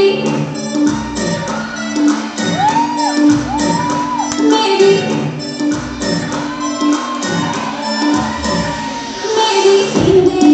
Maybe, maybe, maybe.